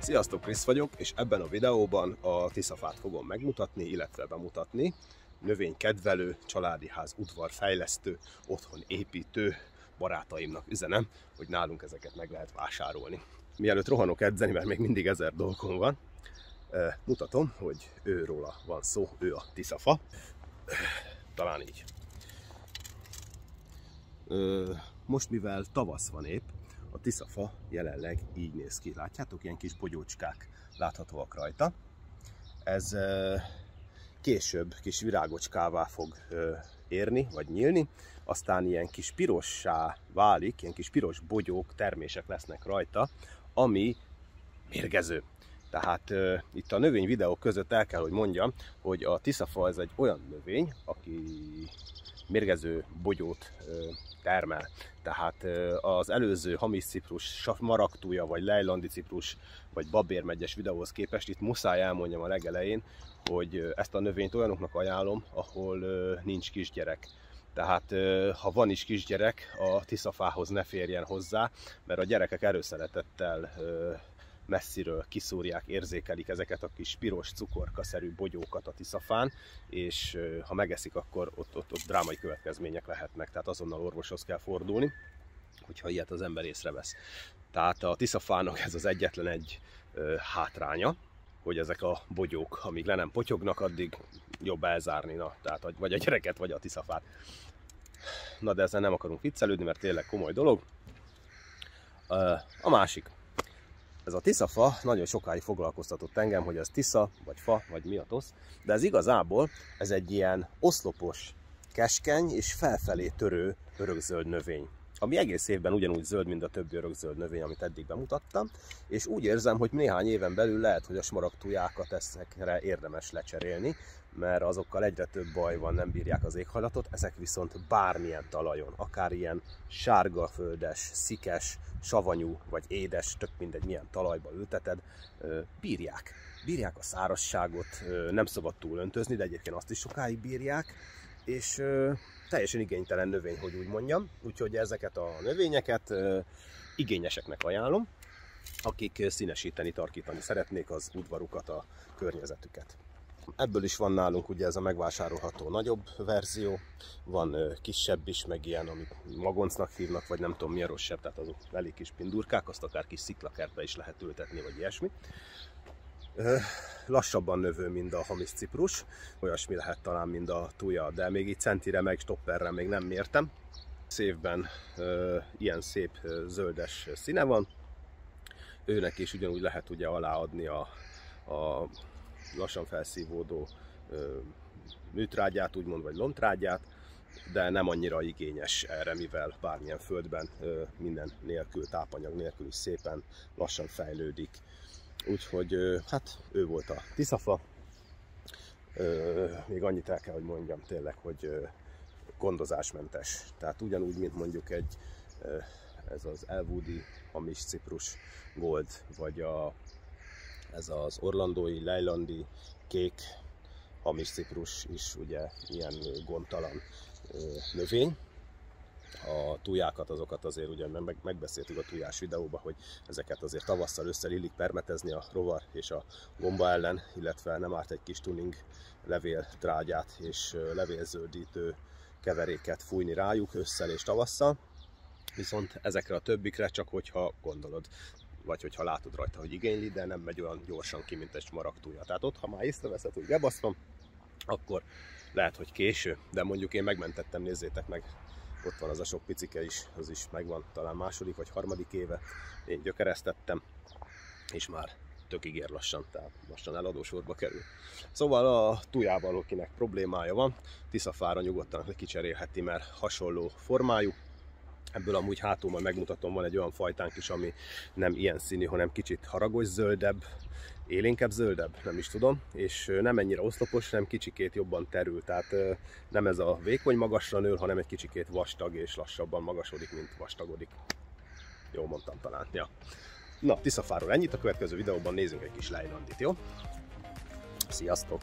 Sziasztok, Krisz vagyok, és ebben a videóban a Tiszafát fogom megmutatni, illetve bemutatni. Növénykedvelő, családi ház, udvarfejlesztő, otthon építő barátaimnak üzenem, hogy nálunk ezeket meg lehet vásárolni. Mielőtt rohanok edzeni, mert még mindig ezer dolgom van, mutatom, hogy őróla van szó, ő a Tiszafa. Talán így. Most mivel tavasz van épp, a tiszafa jelenleg így néz ki. Látjátok, ilyen kis bogyócskák láthatóak rajta. Ez később kis virágocskává fog érni, vagy nyílni, aztán ilyen kis pirossá válik, ilyen kis piros bogyók, termések lesznek rajta, ami mérgező. Tehát uh, itt a növény videók között el kell, hogy mondjam, hogy a tiszafa ez egy olyan növény, aki mérgező bogyót uh, termel. Tehát az előző hamis ciprus, maraktúja, vagy lejlandi ciprus, vagy babérmegyes videóhoz képest itt muszáj elmondjam a legelején, hogy ezt a növényt olyanoknak ajánlom, ahol nincs kisgyerek. Tehát ha van is kisgyerek, a tiszafához ne férjen hozzá, mert a gyerekek erőszeretettel messziről kiszúrják, érzékelik ezeket a kis piros cukorkaszerű bogyókat a tiszafán, és ha megeszik, akkor ott, ott, ott drámai következmények lehetnek, tehát azonnal orvoshoz kell fordulni, hogyha ilyet az ember észrevesz. Tehát a tiszafának ez az egyetlen egy ö, hátránya, hogy ezek a bogyók, amíg le nem potyognak, addig jobb elzárni, na, tehát vagy a gyereket, vagy a tiszafát. Na de ezzel nem akarunk viccelődni, mert tényleg komoly dolog. A másik, ez a tiszafa nagyon sokáig foglalkoztatott engem, hogy ez tisza, vagy fa, vagy mi a tosz, de ez igazából ez egy ilyen oszlopos, keskeny és felfelé törő örökzöld növény ami egész évben ugyanúgy zöld, mint a többi örökzöld növény, amit eddig bemutattam, és úgy érzem, hogy néhány éven belül lehet, hogy a smaragdtujákat ezekre érdemes lecserélni, mert azokkal egyre több baj van, nem bírják az éghajlatot, ezek viszont bármilyen talajon, akár ilyen sárga földes, szikes, savanyú vagy édes, tök mindegy milyen talajba ülteted, bírják. Bírják a szárasságot, nem szabad túl öntözni, de egyébként azt is sokáig bírják, és teljesen igénytelen növény, hogy úgy mondjam. Úgyhogy ezeket a növényeket igényeseknek ajánlom, akik színesíteni, tarkítani szeretnék az udvarukat, a környezetüket. Ebből is van nálunk ugye ez a megvásárolható nagyobb verzió, van kisebb is, meg ilyen, amit magoncnak hívnak, vagy nem tudom mi a rosszabb, tehát azok elég kis pindurkák, azt akár kis sziklakertbe is lehet ültetni, vagy ilyesmi lassabban növő, mint a hamis ciprus, olyasmi lehet talán, mint a tuja, de még így centire meg stopperre még nem mértem. Szévben ilyen szép zöldes színe van, őnek is ugyanúgy lehet ugye aláadni a, a lassan felszívódó műtrágyát, úgymond, vagy lontrágyát, de nem annyira igényes erre, mivel bármilyen földben minden nélkül, tápanyag nélkül is szépen lassan fejlődik. Úgyhogy hát ő volt a Tiszafa. Még annyit el kell, hogy mondjam tényleg, hogy gondozásmentes. Tehát ugyanúgy, mint mondjuk egy ez az Elwoodi hamis ciprus gold, vagy a, ez az orlandói, lejlandi kék hamis ciprus is ugye ilyen gondtalan növény a tujákat, azokat azért ugye meg, megbeszéltük a tujás videóban, hogy ezeket azért tavasszal össze illik permetezni a rovar és a gomba ellen, illetve nem árt egy kis tuning levél drágyát és levélzöldítő keveréket fújni rájuk ősszel és tavasszal. Viszont ezekre a többikre csak hogyha gondolod, vagy hogyha látod rajta, hogy igényli, de nem megy olyan gyorsan ki, mint egy smaragdtúja. Tehát ott, ha már észreveszed, hogy bebasztom, akkor lehet, hogy késő, de mondjuk én megmentettem, nézzétek meg, ott van az a sok picike is, az is megvan talán második vagy harmadik éve. Én gyökeresztettem, és már tök ígér lassan, tehát lassan eladósorba kerül. Szóval a tujával, akinek problémája van, tiszafára nyugodtan kicserélheti, mert hasonló formájú, Ebből amúgy hátul majd megmutatom, van egy olyan fajtánk is, ami nem ilyen színű, hanem kicsit haragos zöldebb, élénkebb zöldebb, nem is tudom, és nem ennyire oszlopos, nem kicsikét jobban terül, tehát nem ez a vékony magasra nő, hanem egy kicsikét vastag és lassabban magasodik, mint vastagodik. Jó mondtam talán, ja. Na, Tiszafáról ennyit, a következő videóban nézzünk egy kis lejlandit, jó? Sziasztok!